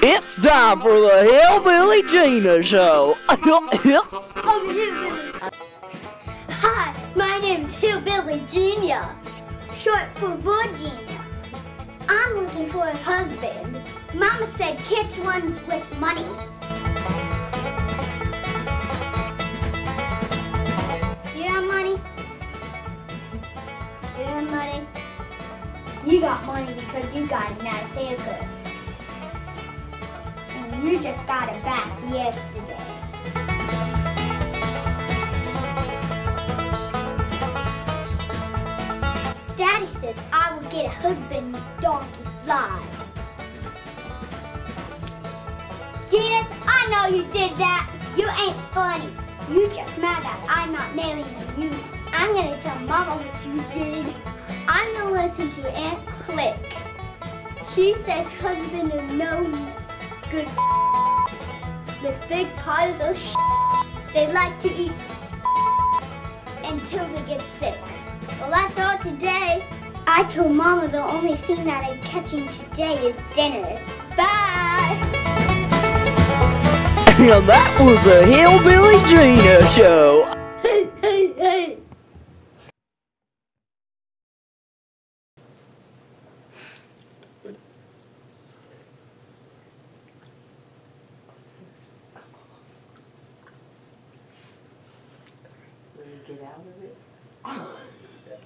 It's time for the Hillbilly Gina Show. Hi, my name's Hillbilly Gina, short for Virginia. I'm looking for a husband. Mama said catch ones with money. You have money? You have money? You got money because you got a nice haircut. You just got it back yesterday. Daddy says I will get a husband with donkey fly. Genus, I know you did that. You ain't funny. You just mad that I'm not marrying you. I'm gonna tell Mama what you did. I'm gonna listen to Aunt Click. She says husband is no good with big piles of They like to eat until they get sick. Well, that's all today. I told Mama the only thing that I'm catching today is dinner. Bye! and that was a Hillbilly Gina Show. get out of it?